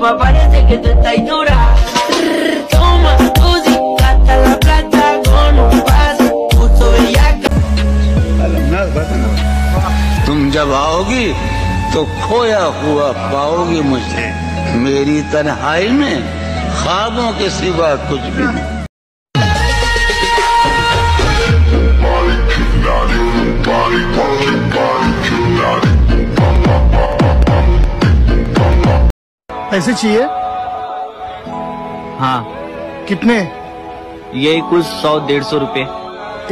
ropa parece que tú estás dura. Toma, Uzi, gasta la plata con un pase, puto bellaca. तुम जब आओगी तो खोया हुआ पाओगी मुझे मेरी तन्हाई में ख्वाबों के सिवा कुछ भी नहीं पैसे चाहिए? हाँ। कितने? यही कुछ सौ डेढ़ सौ रुपए।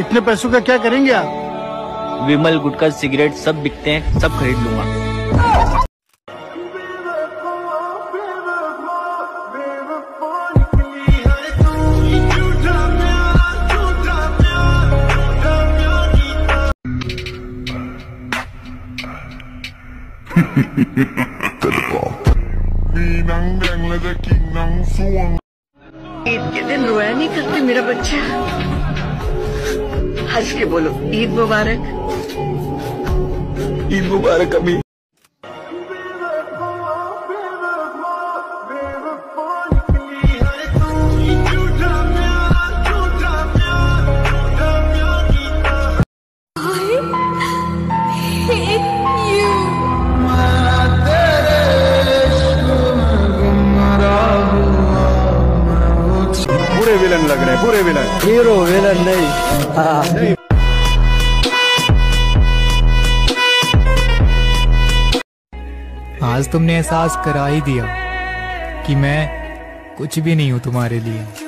इतने पैसों का क्या करेंगे आप? विमल गुटखा सिगरेट सब बिकते हैं सब खरीद लूँगा। ईद के दिन रोया नहीं करते मेरा बच्चा हंस के बोलो ईद मुबारक ईद मुबारक अभी पूरे पूरे विलन। हीरो विलन नहीं। आज तुमने एहसास करा ही दिया कि मैं कुछ भी नहीं हूँ तुम्हारे लिए।